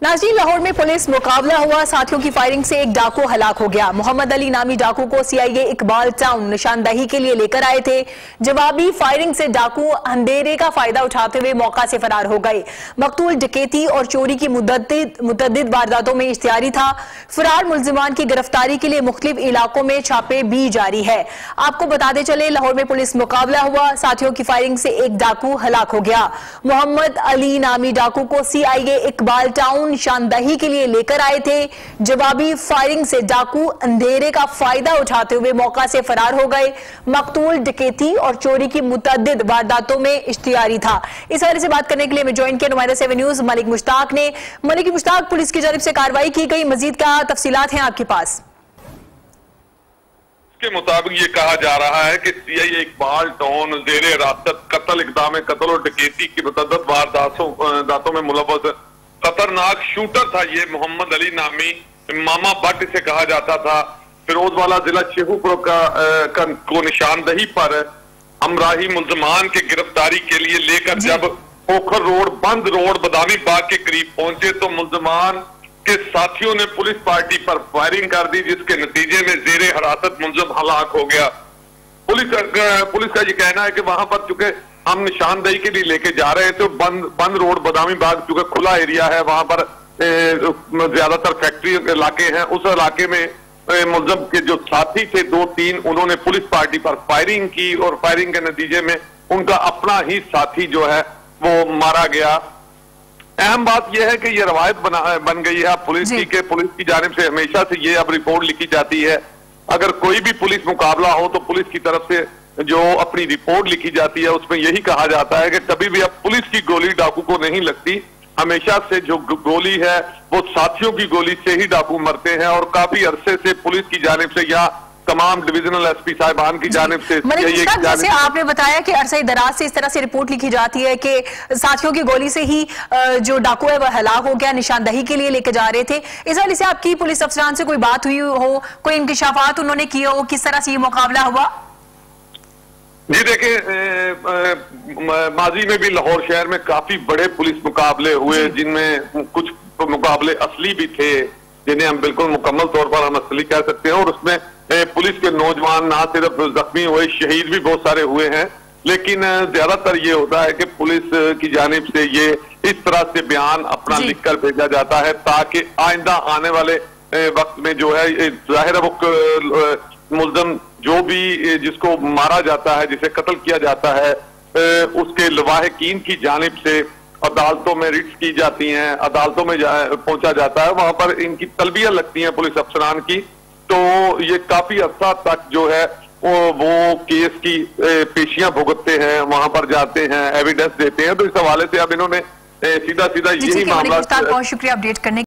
नाजीन लाहौर में पुलिस मुकाबला हुआ। साथियों की फायरिंग से एक डाकू हलाक हो गया। मोहम्मद अली नामी डाकू को सीआईए इकबाल टाउन निशानदही के लिए लेकर आए थे। जवाबी फायरिंग से डाकू अंधेरे का फ़ायदा उठाते हुए मौका से फरार हो गए। मकतूल डकैती और चोरी की मुतद वारदातों में इश्तियारी था। फरार मुलजमान की गिरफ्तारी के लिए मुख्तलिफ़ इलाकों में छापे भी जारी है। आपको बताते चले, लाहौर में पुलिस मुकाबला हुआ। साथियों की फायरिंग से एक डाकू हलाक हो गया। मोहम्मद अली नामी डाकू को सीआईए इकबाल टाउन निशानदही के लिए लेकर आए थे। जवाबी फायरिंग से डाकू अंधेरे का फ़ायदा उठाते हुए मौका से फरार हो गए। मकतूल, डकैती और चोरी की मुतद वारदातों में इश्तियारी था। इस हवाले से बात करने के लिए ज्वाइन किया नुमाइंदा सेवन न्यूज़, मलिक मुश्ताक ने। मलिक मुश्ताक, पुलिस की जानब से कार्रवाई की गई। मजीद क्या तफसीलात हैं आपके पास? के मुताबिक ये कहा जा रहा है कि सीआई इकबाल, टोन, जेर हिरासत कत्ल, इकदाम, कत्ल और डकैती की मुतद वारदातों में मुलवस खतरनाक शूटर था ये मोहम्मद अली नामी मामा भट्ट से कहा जाता था। फिरोज वाला जिला शेखुपुर का, का को निशानदही पर हमराही मुलजमान के गिरफ्तारी के लिए लेकर जब पोखर रोड बंद रोड बदामी बाग के करीब पहुँचे तो मुलजमान के साथियों ने पुलिस पार्टी पर फायरिंग कर दी जिसके नतीजे में जेर हरासत मुलजम हलाक हो गया। पुलिस पुलिस का ये कहना है कि वहाँ पर चूँकि हम निशानदेही के लिए लेके जा रहे थे बंद बंद रोड बदामी बाग चूँकि खुला एरिया है वहाँ पर ज़्यादातर फैक्ट्री इलाके हैं उस इलाके में मुलजम के जो साथी थे दो तीन उन्होंने पुलिस पार्टी पर फायरिंग की और फायरिंग के नतीजे में उनका अपना ही साथी जो है वो मारा गया। अहम बात यह है कि ये रवायत बना बन गई है पुलिस की के पुलिस की जानब से हमेशा से ये अब रिपोर्ट लिखी जाती है। अगर कोई भी पुलिस मुकाबला हो तो पुलिस की तरफ़ से जो अपनी रिपोर्ट लिखी जाती है उसमें यही कहा जाता है कि कभी भी अब पुलिस की गोली डाकू को नहीं लगती। हमेशा से जो गोली है वो साथियों की गोली से ही डाकू मरते हैं और काफ़ी अरसे से पुलिस की जानब से या तमाम डिविजनल एसपी साहिबान की जानब से जैसे आपने बताया कि अरसे दराज से इस तरह से रिपोर्ट लिखी जाती है कि साथियों की गोली से ही जो डाकू है वह हलाक हो गया निशानदही के लिए लेके जा रहे थे। इस वाले से आपकी पुलिस अफसरान से कोई बात हुई हो कोई इंकशाफात उन्होंने किए हो किस तरह से ये मुकाबला हुआ? जी देखिए माजी में भी लाहौर शहर में काफ़ी बड़े पुलिस मुकाबले हुए जिनमें कुछ मुकाबले असली भी थे जिन्हें हम बिल्कुल मुकम्मल तौर पर हम असली कह सकते हैं। और उसमें पुलिस के नौजवान ना सिर्फ़ जख्मी हुए शहीद भी बहुत सारे हुए हैं। लेकिन ज़्यादातर ये होता है कि पुलिस की जानब से ये इस तरह से बयान अपना लिखकर भेजा जाता है ताकि आइंदा आने वाले वक्त में जो है ज़ाहिर वो मुलजम जो भी जिसको मारा जाता है जिसे कत्ल किया जाता है उसके लवाहकीन की जानब से अदालतों में रिट्स की जाती हैं अदालतों में जा, पहुँचा जाता है वहाँ पर इनकी तलबियाँ लगती हैं पुलिस अफसरान की। तो ये काफ़ी अर्सा तक जो है वो, वो केस की पेशियाँ भुगतते हैं वहाँ पर जाते हैं एविडेंस देते हैं। तो इस हवाले से अब इन्होंने सीधा सीधा यही मामला बहुत शुक्रिया अपडेट करने